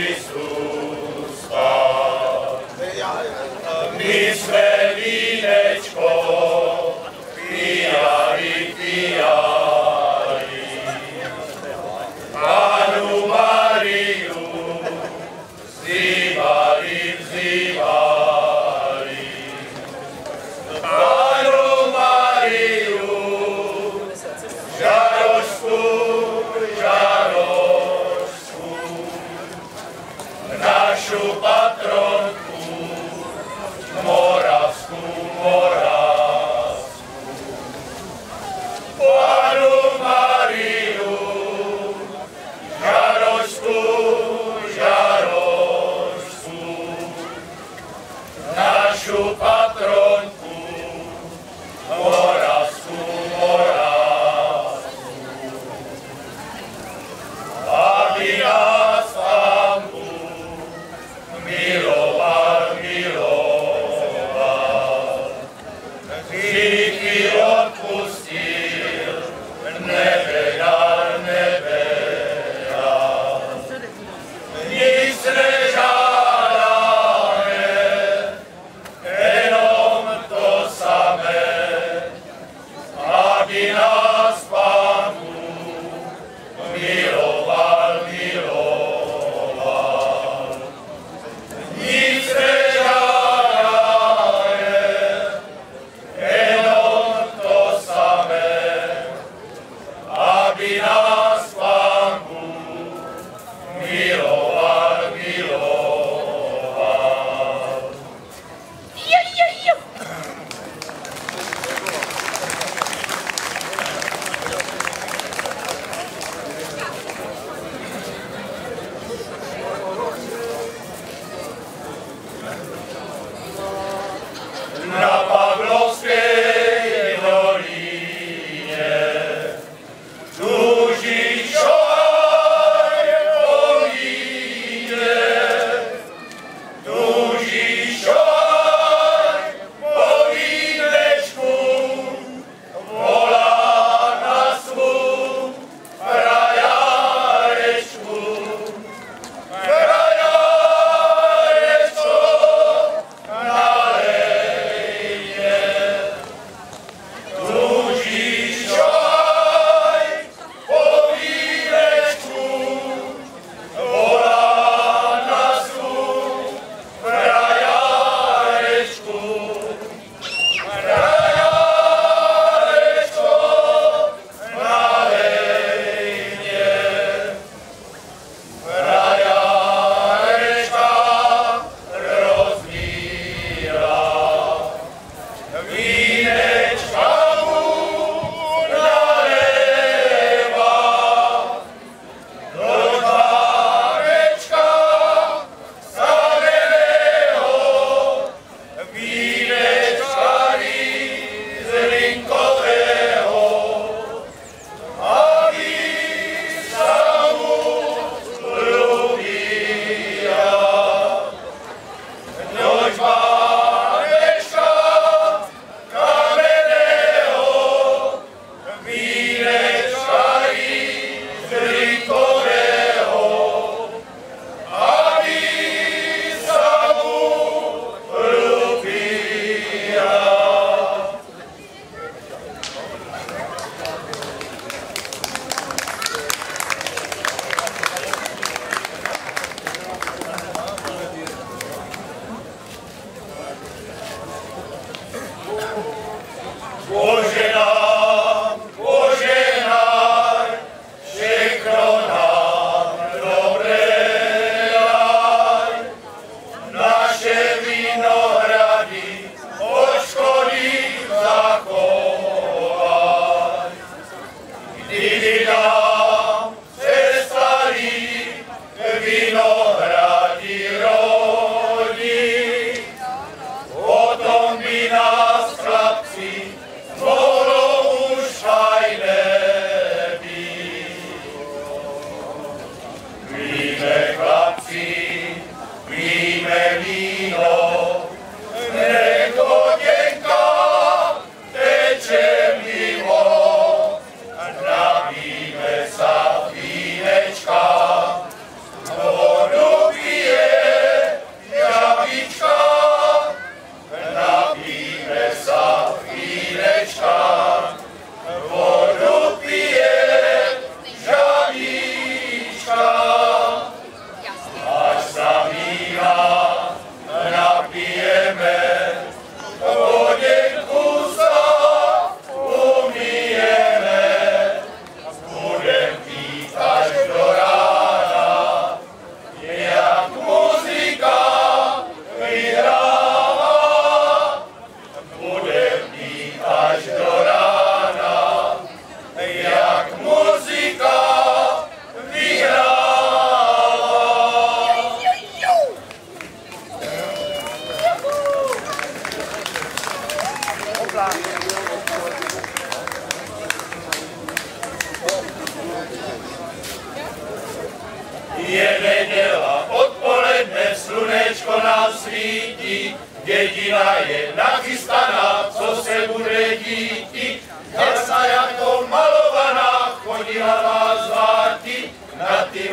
Jesus. meu.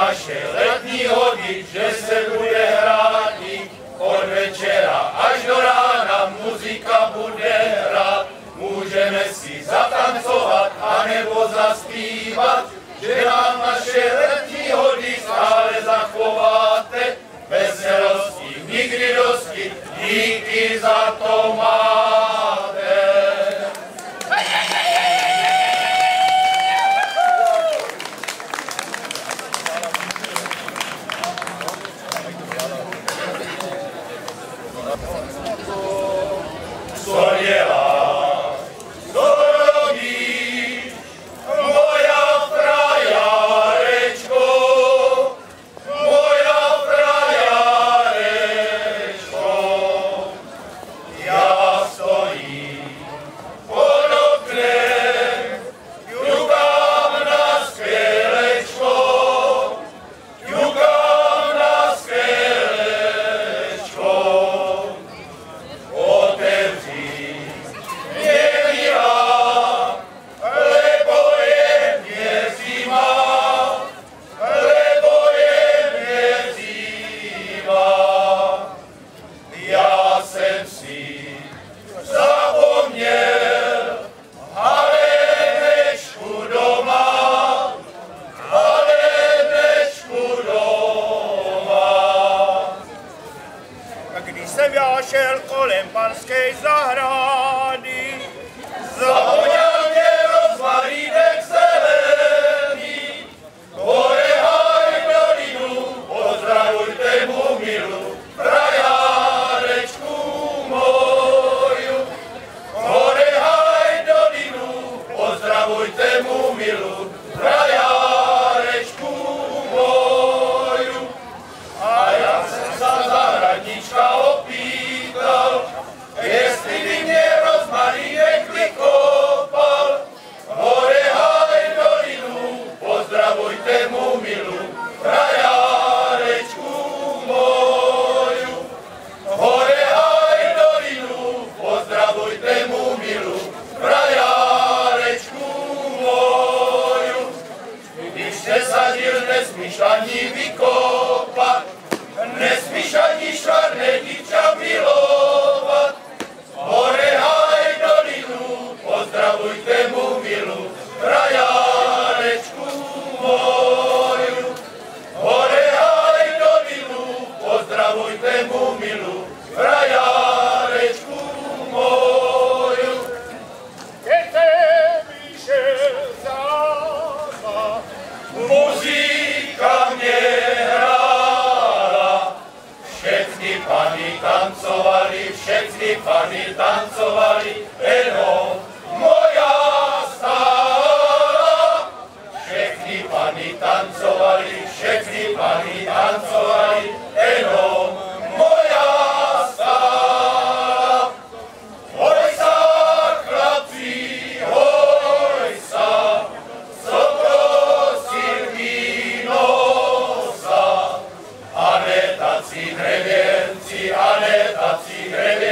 vaše letní hody, že se bude hrát od večera až do rána, muzika bude hrát. Můžeme si zatancovat, anebo zaspívat, Bez myśla nie wykopać. შეგნიფანი ტანცოვარი შეგნიფანი ტანცოვარი ენო მოიასა ოისა კრაფი ოისა სობროსირმინოსა ანეტაცი დრევენცი ანეტაცი დრევენცი